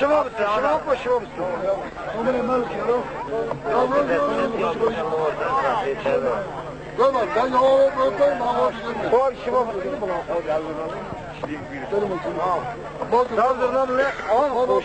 Tamam mı? Şıma mısın? Şıma mı? Şıma mısın? Tamam ben ya o bırakayım ama O şıma mısın? Bakın. Tamam lan ne? Aman hoş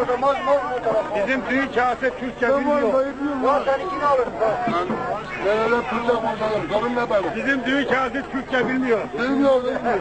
orada maz maz bu tarafa. Bizim düğün kase Türkçe Ben var bilmiyor. dayı Ya sen ikini ha. Ben öyle Türkçe konuşalım. Sorun ne benim? Bizim düğün kase Türkçe bilmiyor. Bilmiyor, bilmiyor.